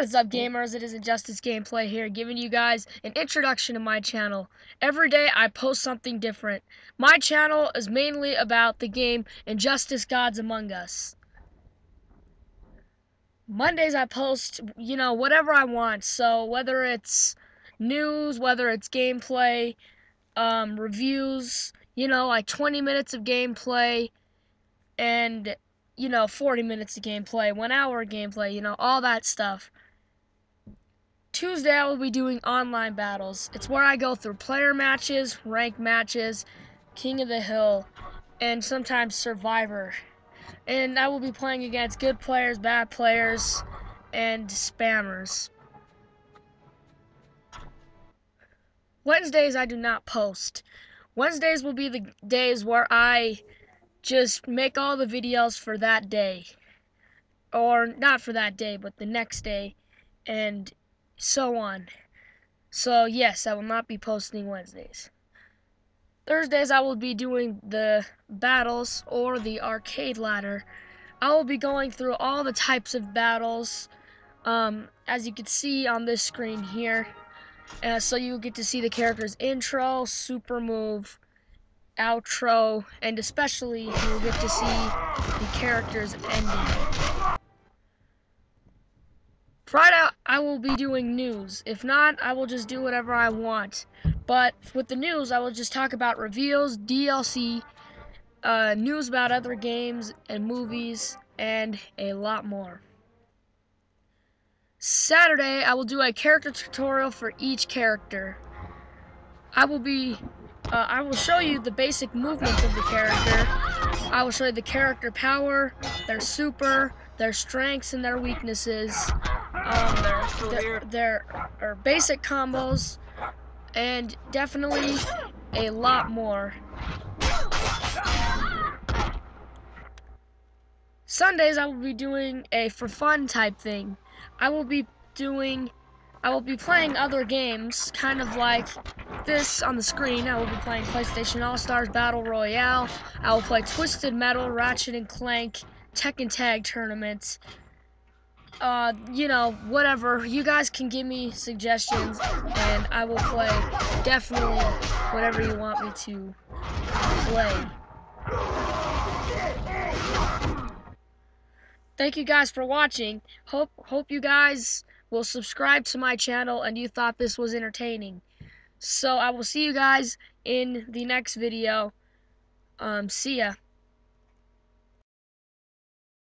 What is up gamers, it is Injustice Gameplay here, giving you guys an introduction to my channel. Every day I post something different. My channel is mainly about the game Injustice Gods Among Us. Mondays I post, you know, whatever I want, so whether it's news, whether it's gameplay, um, reviews, you know, like 20 minutes of gameplay, and you know, 40 minutes of gameplay, one hour of gameplay, you know, all that stuff. Tuesday, I will be doing online battles. It's where I go through player matches, rank matches, King of the Hill, and sometimes Survivor. And I will be playing against good players, bad players, and spammers. Wednesdays, I do not post. Wednesdays will be the days where I just make all the videos for that day. Or not for that day, but the next day. And so on. So, yes, I will not be posting Wednesdays. Thursdays, I will be doing the battles or the arcade ladder. I will be going through all the types of battles, um, as you can see on this screen here. Uh, so you get to see the character's intro, super move, outro, and especially you'll get to see the character's ending. Friday, I will be doing news. If not, I will just do whatever I want. But with the news, I will just talk about reveals, DLC, uh, news about other games and movies, and a lot more. Saturday, I will do a character tutorial for each character. I will be uh, I will show you the basic movements of the character. I will show you the character power, their super, their strengths and their weaknesses, um, their, their basic combos, and definitely a lot more. Sundays I will be doing a for fun type thing. I will be doing I will be playing other games, kind of like this on the screen. I will be playing PlayStation All-Stars Battle Royale. I will play Twisted Metal, Ratchet and Clank, Tekken Tag tournaments. Uh, you know, whatever. You guys can give me suggestions, and I will play definitely whatever you want me to play. Thank you guys for watching. Hope hope you guys will subscribe to my channel and you thought this was entertaining. So I will see you guys in the next video. Um, see ya.